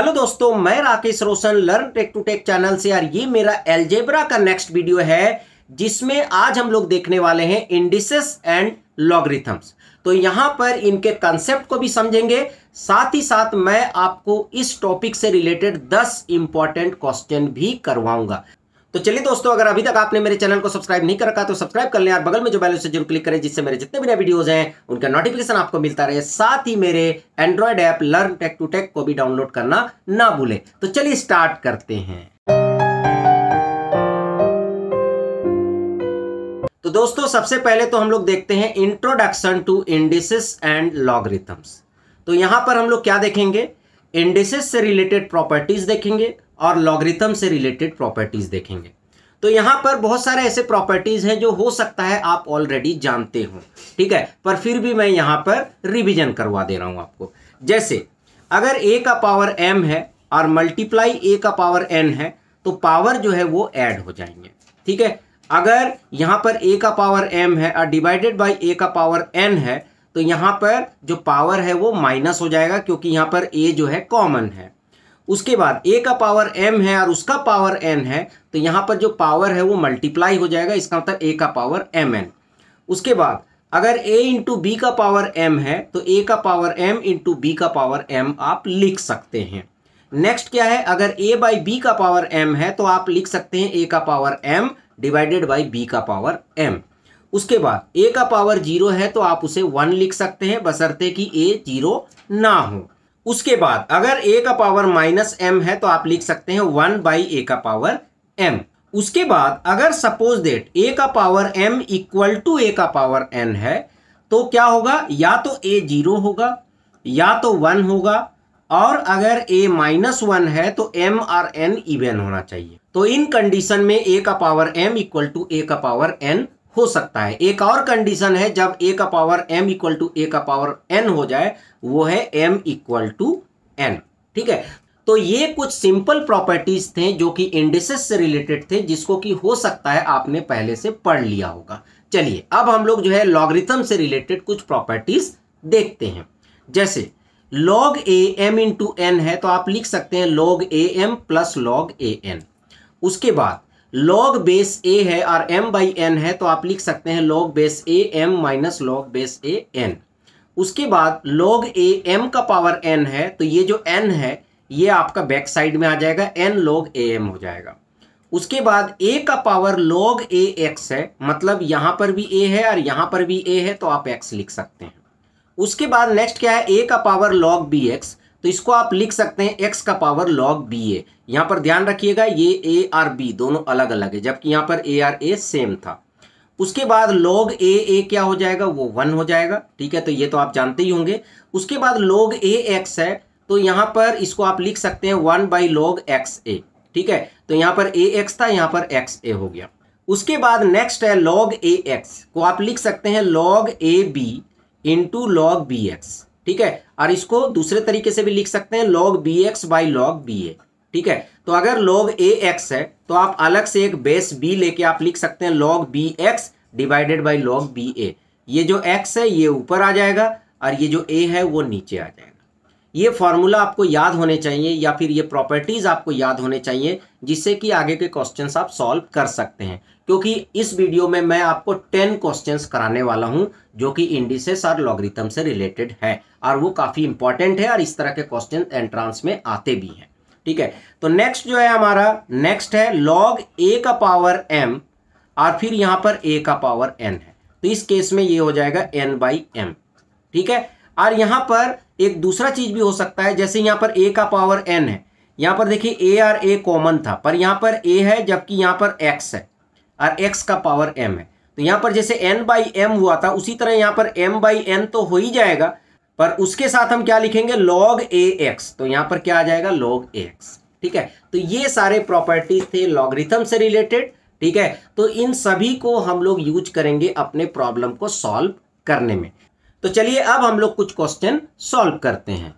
Hello दोस्तों, मैं Rakesh Roshan learn tech to tech channel से। यार ये मेरा एलजेब्रा का नेक्स्ट वीडियो है, जिसमें आज हम लोग देखने वाले हैं इंडिसेस एंड लॉगरिथम्स तो यहाँ पर इनके कंसेप्ट को भी समझेंगे। साथ ही साथ मैं आपको इस टॉपिक से रिलेटेड 10 इंपॉर्टेंट क्वेश्चन भी करवाऊँगा। तो चलिए दोस्तों, अगर अभी तक आपने मेरे चैनल को सब्सक्राइब नहीं कर रखा तो सब्सक्राइब कर लें और बगल में जो बैल से ज़रूर क्लिक करें, जिससे मेरे जितने भी नए वीडियोस हैं, उनका नोटिफिकेशन आपको मिलता रहे। साथ ही मेरे Android app learn tech to tech को भी डाउनलोड करना ना भूले। तो चलिए स्टार्ट करते हैं। तो दोस्तों, सबसे पहले तो हम लोग देखते हैं introduction to indices and logarithms तो यहाँ पर हम लोग क्या देखेंगे? इंडिसेस से रिलेटेड प्रॉपर्टीज़ देखेंगे। और लॉगरिथम से रिलेटेड प्रॉपर्टीज़ देखेंगे। तो यहाँ पर बहुत सारे ऐसे प्रॉपर्टीज़ हैं जो हो सकता है आप ऑलरेडी जानते हो। ठीक है? पर फिर भी मैं यहाँ पर रिवीजन करवा दे रहा हूँ आपको। जैसे, अगर ए का पावर एम है और मल्टीप्लाई ए का पावर एन है तो पावर जो है वो ऐड हो जाएँगे। ठीक है? अगर यहाँ पर ए का पावर एम है और डिवाइडेड बाई ए का पावर एन है तो यहाँ पर जो पावर है वो माइनस हो जाएगा क्योंकि यहाँ पर ए जो है कॉमन है। उसके बाद ए का पावर एम है और उसका पावर एन है तो यहाँ पर जो पावर है वो मल्टीप्लाई हो जाएगा, इसका मतलब ए का पावर एम एन उसके बाद, अगर ए इंटू बी का पावर एम है तो ए का पावर एम इंटू बी का पावर एम आप लिख सकते हैं। नेक्स्ट क्या है? अगर ए बाई बी का पावर एम है तो आप लिख सकते हैं ए का power m divided by b का पावर एम उसके बाद ए का पावर ज़ीरो है तो आप उसे वन लिख सकते हैं बसरते कि ए ज़ीरो ना हो। उसके बाद अगर ए का पावर माइनस एम है तो आप लिख सकते हैं वन बाई ए का पावर एम उसके बाद अगर सपोज़ देट ए का power m equal to a का पावर एन है तो क्या होगा? या तो ए ज़ीरो होगा, या तो वन होगा, और अगर ए माइनस वन है तो एम और एन इवेन होना चाहिए। तो इन कंडीशन में ए का power m equal to a का पावर एन हो सकता है। एक और कंडीशन है, जब ए का power m equal to a का पावर एन हो जाए, वो है एम इक्वल टू एन ठीक है? तो ये कुछ सिंपल प्रॉपर्टीज़ थे जो कि इंडिसेस से रिलेटेड थे, जिसको कि हो सकता है आपने पहले से पढ़ लिया होगा। चलिए, अब हम लोग जो है लॉगरिथम से रिलेटेड कुछ प्रॉपर्टीज़ देखते हैं। जैसे log a m into n है तो आप लिख सकते हैं log a m plus log a n उसके बाद लॉग बेस ए है और एम बाई एन है तो आप लिख सकते हैं log base a m minus log base a n उसके बाद लॉग ए एम का पावर एन है तो ये जो एन है, ये आपका बैक साइड में आ जाएगा एन लॉग ए एम हो जाएगा। उसके बाद ए का पावर लॉग ए एक्स है मतलब यहाँ पर भी ए है और यहाँ पर भी ए है तो आप एक्स लिख सकते हैं। उसके बाद नेक्स्ट क्या है? ए का पावर लॉग बी एक्स तो इसको आप लिख सकते हैं एक्स का पावर लॉग बी ए यहाँ पर ध्यान रखिएगा, ये ए आर बी दोनों अलग अलग है, जबकि यहाँ पर ए आर ए सेम था। उसके बाद लॉग ए ए क्या हो जाएगा? वो वन हो जाएगा, ठीक है? तो ये तो आप जानते ही होंगे। उसके बाद लॉग ए एक्स है तो यहाँ पर इसको आप लिख सकते हैं one by log x a ठीक है? तो यहाँ पर ए एक्स था, यहाँ पर एक्स ए हो गया। उसके बाद नेक्स्ट है लॉग ए एक्स को आप लिख सकते हैं log a b into log b x ठीक है? और इसको दूसरे तरीके से भी लिख सकते हैं log b x by log b a ठीक है? तो अगर लॉग ए एक्स है तो आप अलग से एक बेस बी लेके आप लिख सकते हैं log b x divided by log b a ये जो एक्स है, ये ऊपर आ जाएगा, और ये जो ए है, वो नीचे आ जाएगा। ये फॉर्मूला आपको याद होने चाहिए, या फिर ये प्रॉपर्टीज़ आपको याद होने चाहिए, जिससे कि आगे के क्वेश्चंस आप सॉल्व कर सकते हैं। क्योंकि इस वीडियो में मैं आपको टेन क्वेश्चंस कराने वाला हूँ जो कि इंडिसेस और लॉगरिथम से रिलेटेड है और वो काफ़ी इंपॉर्टेंट है और इस तरह के क्वेश्चन एंट्रांस में आते भी हैं। ठीक है? तो नेक्स्ट जो है हमारा नेक्स्ट है लॉग ए का पावर एम और फिर यहाँ पर ए का पावर एन है। तो इस केस में ये हो जाएगा एन बाई एम ठीक है? और यहाँ पर एक दूसरा चीज़ भी हो सकता है, जैसे यहाँ पर ए का पावर एन है। यहाँ पर देखिए ए आर ए कॉमन था, पर यहाँ पर ए है जबकि यहाँ पर एक्स है और एक्स का पावर एम है। तो यहाँ पर जैसे एन बाई एम हुआ था, उसी तरह यहाँ पर एम बाई एन तो हो ही जाएगा, पर उसके साथ हम क्या लिखेंगे? लॉग ए एक्स तो यहाँ पर क्या आ जाएगा? लॉग ए एक्स ठीक है? तो ये सारे प्रॉपर्टीज़ थे लॉगरिथम से रिलेटेड ठीक है? तो इन सभी को हम लोग यूज़ करेंगे अपने प्रॉब्लम को सॉल्व करने में। तो चलिए अब हम लोग कुछ क्वेश्चन सॉल्व करते हैं।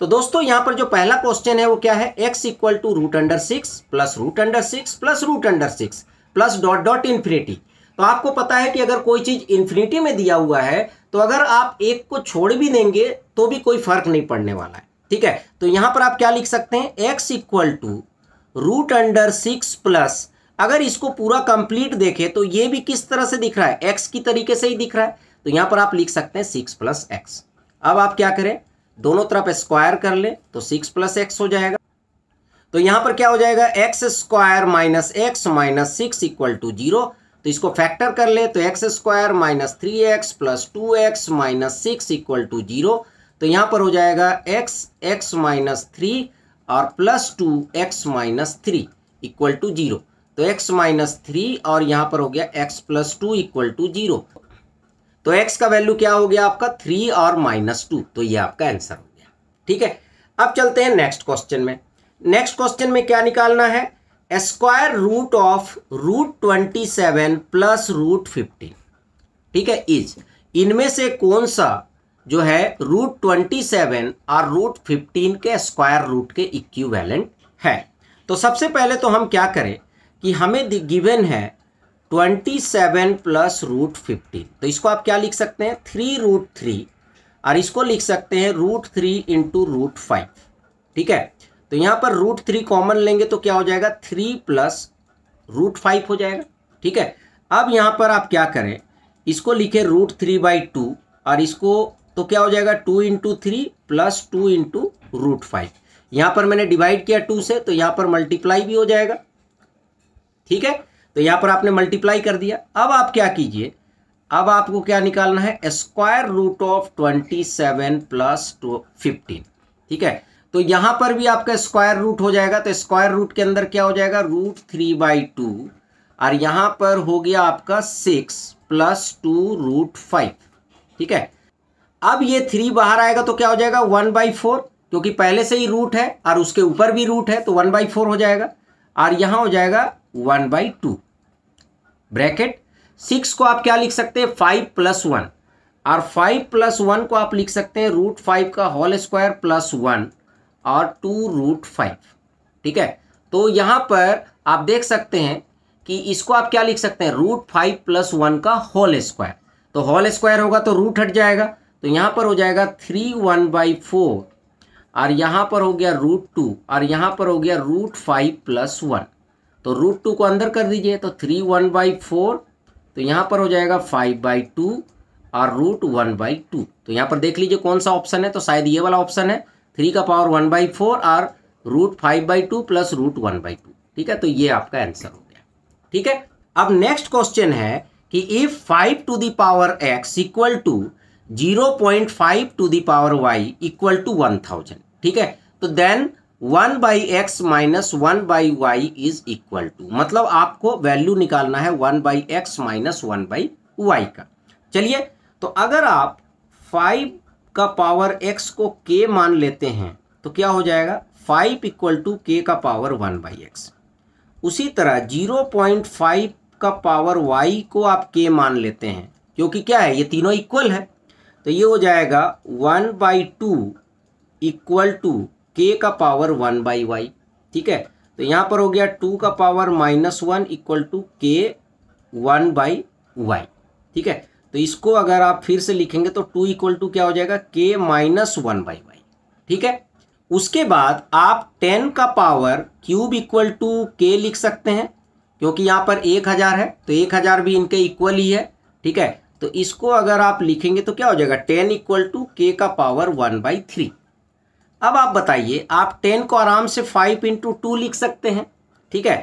तो दोस्तों, यहाँ पर जो पहला क्वेश्चन है, वो क्या है? X equal to root under six plus root under six plus root under six plus dot dot infinity तो आपको पता है कि अगर कोई चीज़ इन्फिनिटी में दिया हुआ है तो अगर आप एक को छोड़ भी देंगे तो भी कोई फ़र्क नहीं पड़ने वाला है। ठीक है? तो यहाँ पर आप क्या लिख सकते हैं? X equal to root under six plus अगर इसको पूरा कंप्लीट देखें तो ये भी किस तरह से दिख रहा है? एक्स की तरीके से ही दिख रहा है। तो यहाँ पर आप लिख सकते हैं सिक्स प्लस एक्स अब आप क्या करें? दोनों तरफ़ स्क्वायर कर ले तो सिक्स प्लस एक्स हो जाएगा। तो यहाँ पर क्या हो जाएगा? X square minus x minus six equal to zero तो इसको फैक्टर कर ले तो x square minus three x plus two x minus six equal to zero तो यहाँ पर हो जाएगा एक्स एक्स माइनस थ्री और plus two x minus three equal to zero तो एक्स माइनस थ्री और यहाँ पर हो गया x plus two equal to zero तो एक्स का वैल्यू क्या हो गया आपका? थ्री और माइनस टू तो ये आपका आंसर हो गया। ठीक है? अब चलते हैं नेक्स्ट क्वेश्चन में। नेक्स्ट क्वेश्चन में क्या निकालना है? Square root of root twenty seven plus root fifteen. ठीक है, इज़। इनमें से कौन सा जो है रूट ट्वेंटी सेवन और रूट फिफ्टीन के स्क्वायर रूट के इक्विवेलेंट है? तो सबसे पहले तो हम क्या करें कि हमें गिवन है twenty seven plus root fifteen. तो इसको आप क्या लिख सकते हैं? Three root three. और इसको लिख सकते हैं root three into root five. ठीक है? तो यहाँ पर रूट थ्री कॉमन लेंगे तो क्या हो जाएगा? थ्री प्लस रूट फाइव हो जाएगा, ठीक है? अब यहाँ पर आप क्या करें? इसको लिखे रूट थ्री बाई टू और इसको तो क्या हो जाएगा? Two into three plus two into root five यहाँ पर मैंने डिवाइड किया टू से तो यहाँ पर मल्टीप्लाई भी हो जाएगा, ठीक है? तो यहाँ पर आपने मल्टीप्लाई कर दिया। अब आप क्या कीजिए? अब आपको क्या निकालना है? Square root of twenty seven plus fifteen ठीक है? तो यहाँ पर भी आपका स्क्वायर रूट हो जाएगा तो स्क्वायर रूट के अंदर क्या हो जाएगा? रूट थ्री बाई टू, और यहाँ पर हो गया आपका six plus two root five, ठीक है? अब ये थ्री बाहर आएगा तो क्या हो जाएगा? वन बाई फोर, क्योंकि पहले से ही रूट है, और उसके ऊपर भी रूट है तो वन बाई फोर हो जाएगा, और यहाँ हो जाएगा one by two, bracket. Six को आप क्या लिख सकते हैं? फाइव प्लस वन, और फाइव प्लस वन को आप लिख सकते हैं रूट फाइव का होल स्क्वायर प्लस वन और टू रूट फाइव, ठीक है? तो यहाँ पर आप देख सकते हैं कि इसको आप क्या लिख सकते हैं? रूट फाइव प्लस वन का होल स्क्वायर। तो होल स्क्वायर होगा तो रूट हट जाएगा। तो यहाँ पर हो जाएगा थ्री वन बाई फोर, और यहाँ पर हो गया रूट टू, और यहाँ पर हो गया रूट फाइव प्लस वन। तो रूट टू को अंदर कर दीजिए तो थ्री वन बाई फोर तो यहाँ पर हो जाएगा फाइव बाई टू, और रूट वन बाई टू। तो यहाँ पर देख लीजिए कौन सा ऑप्शन है तो शायद ये वाला ऑप्शन है। थ्री का पावर वन बाई फोर और root five by two plus root one by two. ठीक है? तो ये आपका आंसर हो गया। ठीक है? अब नेक्स्ट क्वेश्चन है कि if five to the power x equal to zero point five to the power y equal to one thousand ठीक है? तो then one by x minus one by y is equal to मतलब आपको value निकालना है one by x minus one by y का। चलिए तो अगर आप फाइव का पावर एक्स को के मान लेते हैं तो क्या हो जाएगा? फाइव इक्वल टू के का पावर वन बाई एक्स उसी तरह ज़ीरो पॉइंट फाइव का पावर वाई को आप के मान लेते हैं, क्योंकि क्या है? ये तीनों इक्वल है। तो ये हो जाएगा one by two equal to के का पावर वन बाई वाई ठीक है? तो यहाँ पर हो गया टू का power minus one equal to के वन बाई वाई ठीक है? तो इसको अगर आप फिर से लिखेंगे तो टू इक्वल टू क्या हो जाएगा? के माइनस वन बाई वाई। ठीक है? उसके बाद आप टेन का पावर क्यूब इक्वल टू के लिख सकते हैं, क्योंकि यहाँ पर एक हज़ार है तो एक हज़ार भी इनके इक्वल ही है। ठीक है? तो इसको अगर आप लिखेंगे तो क्या हो जाएगा? टेन इक्वल टू के का पावर वन बाई थ्री। अब आप बताइए, आप टेन को आराम से फाइव इंटू टू लिख सकते हैं। ठीक है?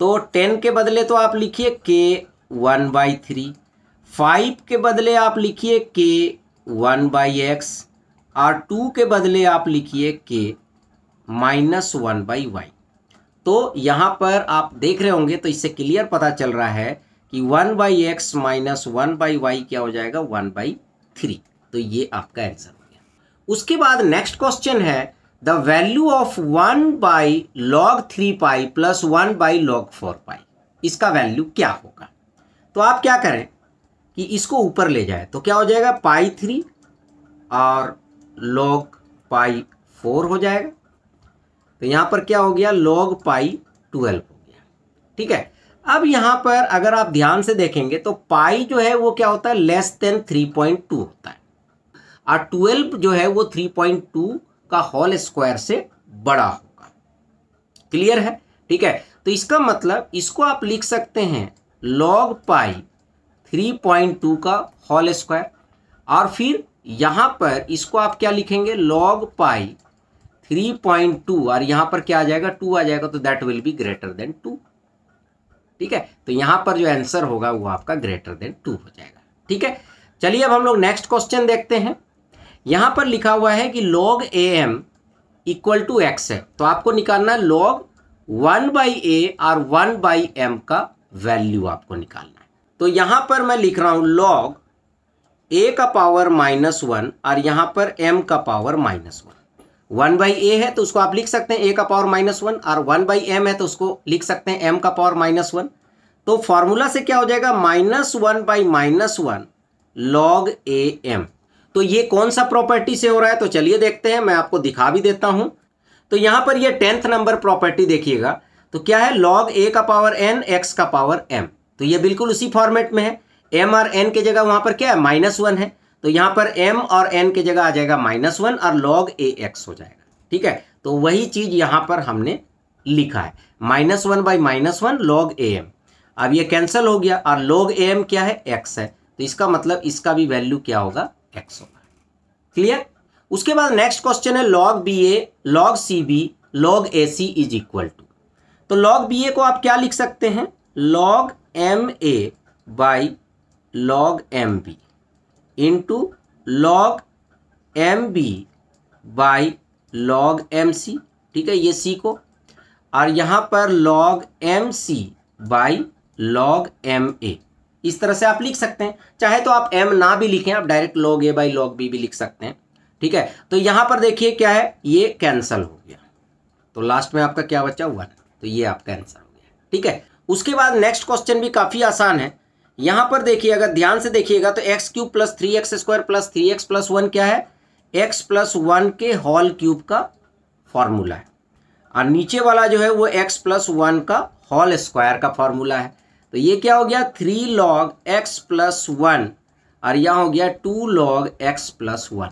तो टेन के बदले तो आप लिखिए के वन बाई थ्री। फाइव के बदले आप लिखिए के वन बाई एक्स और टू के बदले आप लिखिए के माइनस वन बाई वाई तो यहाँ पर आप देख रहे होंगे तो इससे क्लियर पता चल रहा है कि one by x minus one by y क्या हो जाएगा? वन बाई थ्री तो ये आपका आंसर हो गया। उसके बाद नेक्स्ट क्वेश्चन है the value of one by log three pi plus one by log four pi इसका वैल्यू क्या होगा? तो आप क्या करें? कि इसको ऊपर ले जाए। तो क्या हो जाएगा? पाई थ्री और लॉग पाई फोर हो जाएगा। तो यहाँ पर क्या हो गया? लॉग पाई ट्वेल्व हो गया। ठीक है? अब यहाँ पर अगर आप ध्यान से देखेंगे तो पाई जो है वो क्या होता है? Less than three point two होता है। और ट्वेल्व जो है वो थ्री पॉइंट टू का होल स्क्वायर से बड़ा होगा। क्लियर है? ठीक है? तो इसका मतलब इसको आप लिख सकते हैं log pi three point two का होल स्क्वायर और फिर यहाँ पर इसको आप क्या लिखेंगे? Log pi three point two और यहाँ पर क्या आ जाएगा? टू आ जाएगा तो that will be greater than two ठीक है? तो यहाँ पर जो आंसर होगा, वो आपका ग्रेटर देन टू हो जाएगा। ठीक है? चलिए अब हम लोग नेक्स्ट क्वेश्चन देखते हैं। यहाँ पर लिखा हुआ है कि log a m equal to x है। तो आपको निकालना है लॉग वन बाई ए और वन बाई एम का वैल्यू आपको निकालना है। तो यहाँ पर मैं लिख रहा हूँ लॉग ए का पावर माइनस वन और यहाँ पर एम का power minus one one by a है तो उसको आप लिख सकते हैं ए का पावर माइनस वन और वन बाई एम है तो उसको लिख सकते हैं एम का पावर माइनस वन तो फॉर्मूला से क्या हो जाएगा? Minus one by minus one log a m तो ये कौन सा प्रॉपर्टी से हो रहा है? तो चलिए देखते हैं, मैं आपको दिखा भी देता हूँ। तो यहाँ पर ये टेंथ नंबर प्रॉपर्टी देखिएगा। तो क्या है? लॉग ए का पावर एन एक्स का पावर एम तो ये बिल्कुल उसी फॉर्मेट में है। एम और एन के जगह वहाँ पर क्या है? माइनस वन है। तो यहाँ पर एम और एन के जगह आ जाएगा माइनस वन और लॉग ए एक्स हो जाएगा। ठीक है? तो वही चीज़ यहाँ पर हमने लिखा है। Minus one by minus one log a m अब ये कैंसिल हो गया और लॉग ए एम क्या है? एक्स है। तो इसका मतलब इसका भी वैल्यू क्या होगा? एक्स होगा। क्लियर उसके बाद नेक्स्ट क्वेश्चन है log B A log C B log A C is equal to तो लॉग बी ए को आप क्या लिख सकते हैं? Log M A by log M B into log M B by log M C ठीक है, ये सी को। और यहाँ पर log M C by log M A इस तरह से आप लिख सकते हैं। चाहे तो आप एम ना भी लिखें, आप direct log a by log b भी लिख सकते हैं, ठीक है। तो यहाँ पर देखिए क्या है, ये कैंसल हो गया। तो लास्ट में आपका क्या बचा? वन तो ये आपका आंसर हो गया, ठीक है। उसके बाद नेक्स्ट क्वेश्चन भी काफ़ी आसान है। यहाँ पर देखिए, अगर ध्यान से देखिएगा तो x cube plus three x square plus three x plus one क्या है? एक्स प्लस वन के होल क्यूब का फॉर्मूला है। और नीचे वाला जो है वो एक्स प्लस वन का होल स्क्वायर का फॉर्मूला है। तो ये क्या हो गया? Three log x plus one और यह हो गया two log x plus one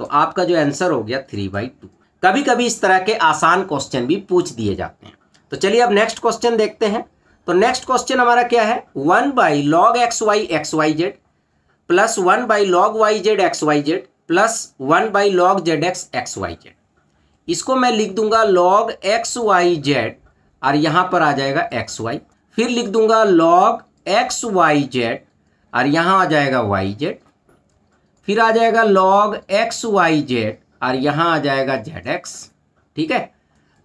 तो आपका जो आंसर हो गया थ्री बाई टू कभी कभी इस तरह के आसान क्वेश्चन भी पूछ दिए जाते हैं। तो चलिए अब नेक्स्ट क्वेश्चन देखते हैं। तो नेक्स्ट क्वेश्चन हमारा क्या है? One by log x y x y z plus one by log y z x y z plus one by log z x x y z इसको मैं लिख दूँगा लॉग एक्स वाई जेड और यहाँ पर आ जाएगा एक्स वाई फिर लिख दूँगा लॉग एक्स वाई जेड और यहाँ आ जाएगा वाई जेड फिर आ जाएगा लॉग एक्स वाई जेड और यहाँ आ जाएगा जेड एक्स ठीक है?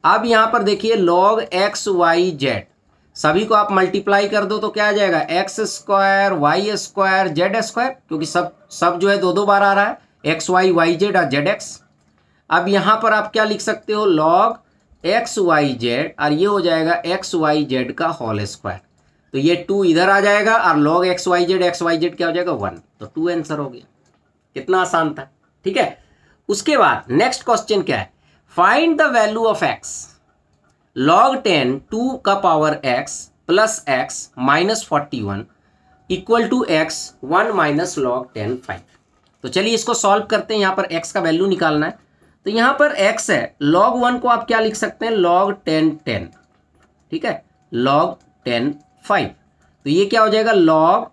अब यहाँ पर देखिए लॉग एक्स वाई जेड सभी को आप मल्टीप्लाई कर दो तो क्या आ जाएगा? X square y square z square क्योंकि सब सब जो है दो दो बार आ रहा है। एक्स वाई वाई जेड और जेड एक्स अब यहाँ पर आप क्या लिख सकते हो? लॉग एक्स वाई जेड और ये हो जाएगा एक्स वाई जेड का होल स्क्वायर तो ये टू इधर आ जाएगा और log x y z x y z क्या हो जाएगा? वन तो टू आंसर हो गया। कितना आसान था। ठीक है? उसके बाद नेक्स्ट क्वेश्चन क्या है? Find the value of x log ten two का power x plus x minus forty one equal to x one minus log ten five तो चलिए इसको सॉल्व करते हैं। यहाँ पर एक्स का वैल्यू निकालना है। तो यहाँ पर एक्स है। लॉग वन को आप क्या लिख सकते हैं? लॉग टेन टेन ठीक है? लॉग टेन फाइव तो ये क्या हो जाएगा? लॉग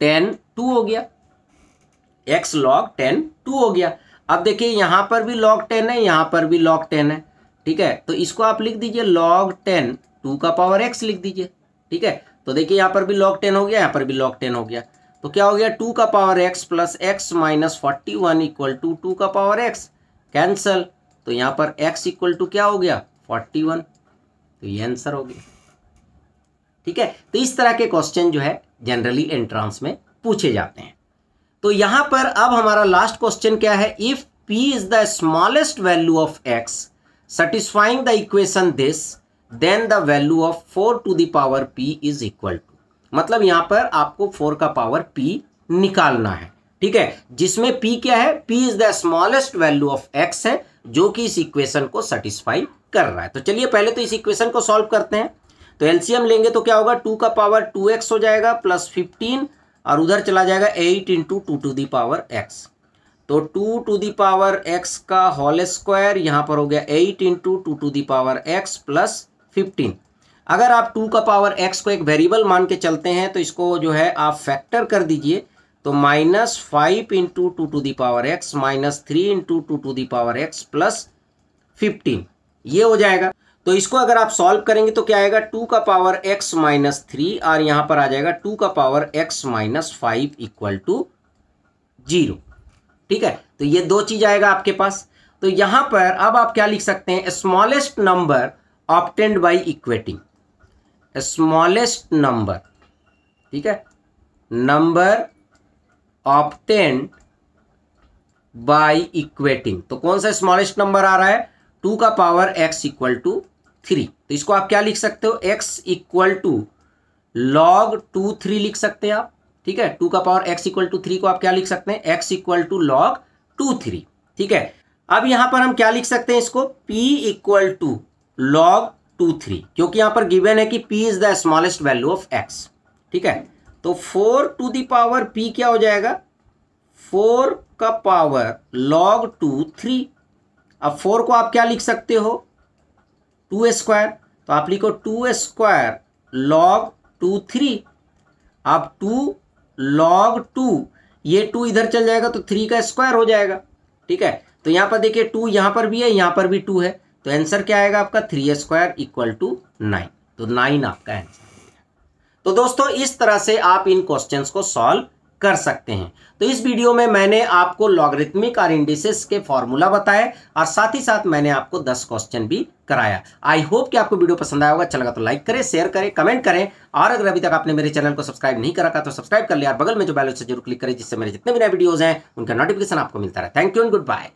टेन टू हो गया। एक्स लॉग टेन टू हो गया। अब देखिए, यहाँ पर भी लॉग टेन है, यहाँ पर भी लॉग टेन है, ठीक है? तो इसको आप लिख दीजिए लॉग टेन टू का पावर एक्स लिख दीजिए, ठीक है? तो देखिए, यहाँ पर भी लॉग टेन हो गया, यहाँ पर भी लॉग टेन हो गया। तो क्या हो गया? टू का power x plus x minus forty one equal to two का पावर एक्स कैंसल तो यहाँ पर एक्स इक्वल टू क्या हो गया? फोर्टी वन तो ये आंसर हो गया। ठीक है? तो इस तरह के क्वेश्चन जो है जनरली एंट्रांस में पूछे जाते हैं। तो यहाँ पर अब हमारा लास्ट क्वेश्चन क्या है? If p is the smallest value of x, satisfying the equation this then the value of four to the power p is equal to मतलब यहाँ पर आपको फोर का पावर p निकालना है। ठीक है? जिसमें p क्या है? P is the smallest value of x है, जो कि इस इक्वेशन को सेटिस्फाई कर रहा है। तो चलिए पहले तो इस इक्वेशन को सॉल्व करते हैं। तो एलसीएम लेंगे तो क्या होगा? टू का पावर टू एक्स हो जाएगा प्लस फिफ्टीन और उधर चला जाएगा eight into two to the power x तो two to the power x का होल स्क्वायर यहाँ पर हो गया eight into two to the power x plus fifteen अगर आप टू का पावर एक्स को एक वेरिएबल मान के चलते हैं तो इसको जो है आप फैक्टर कर दीजिए। तो minus five into two to the power x minus three into two to the power x plus fifteen ये हो जाएगा। तो इसको अगर आप सॉल्व करेंगे तो क्या आएगा? टू का पावर एक्स माइनस थ्री और यहाँ पर आ जाएगा टू का power x minus five equal to zero ठीक है? तो ये दो चीज़ आएगा आपके पास। तो यहाँ पर अब आप क्या लिख सकते हैं? Smallest number obtained by equating smallest number ठीक है? नंबर ऑप्टेंड बाय इक्वेटिंग तो कौन सा स्मॉलेस्ट नंबर आ रहा है? टू का power x equal to three तो इसको आप क्या लिख सकते हो? X equal to log two three लिख सकते हैं आप, ठीक है? टू का power x equal to three को आप क्या लिख सकते हैं? X equal to log two three ठीक है? अब यहाँ पर हम क्या लिख सकते हैं इसको? P equal to log two three क्योंकि यहाँ पर गिवन है कि p is the smallest value of x, ठीक है? तो four to the power p क्या हो जाएगा? फोर का पावर लॉग टू थ्री अब फोर को आप क्या लिख सकते हो? टू स्क्वायर तो आप लिखो two square log two three. अब टू लॉग टू, ये टू इधर चल जाएगा तो थ्री का स्क्वायर हो जाएगा, ठीक है? तो यहाँ पर देखिए टू यहाँ पर भी है, यहाँ पर भी टू है तो आंसर क्या आएगा आपका? Three square equal to nine तो नाइन आपका आंसर। तो दोस्तों, इस तरह से आप इन क्वेश्चंस को सॉल्व कर सकते हैं। तो इस वीडियो में मैंने आपको लॉगरिथमिक और इंडिसेस के फॉर्मूला बताए और साथ ही साथ मैंने आपको 10 क्वेश्चन भी कराया। आई होप कि आपको वीडियो पसंद आया होगा। अच्छा लगा तो लाइक करें शेयर करें कमेंट करें। और अगर अभी तक आपने मेरे चैनल को सब्सक्राइब नहीं करा तो सब्सक्राइब कर लिया और बगल में जो बैलेंस ज़रूर क्लिक करें, जिससे मेरे जितने भी नए वीडियोज़ हैं, उनका नोटिफिकेशन आपको मिलता रहा। Thank you and goodbye